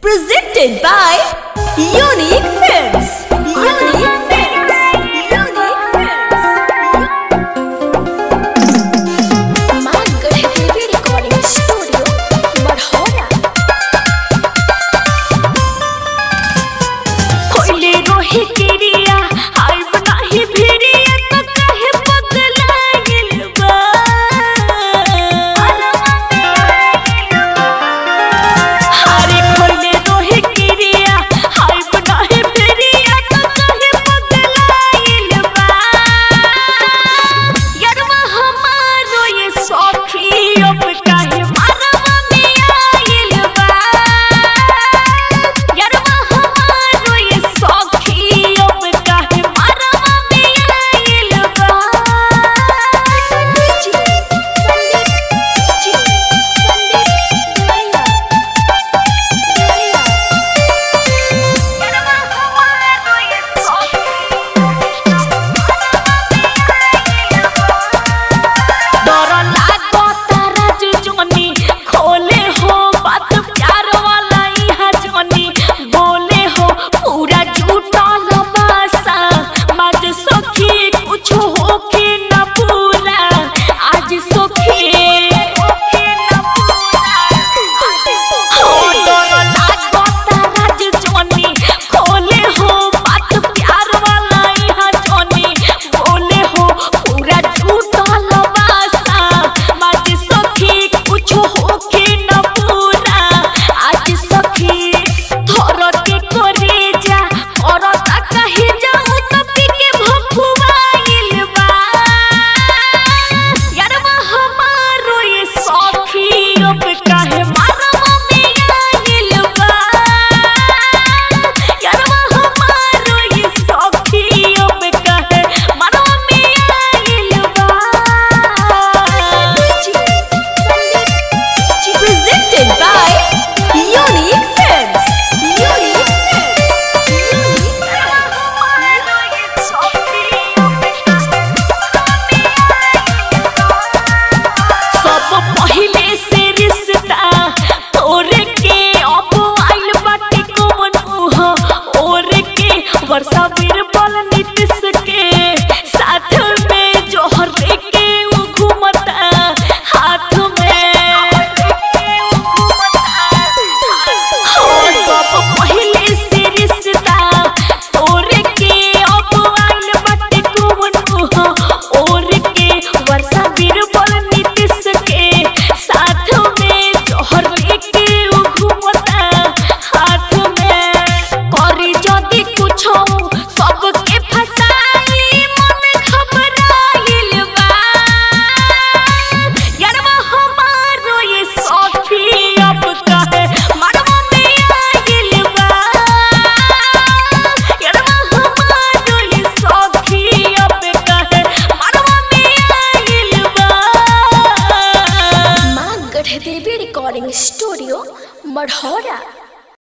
Presented by Unique Films. Hola. Varsha recording studio Marhaura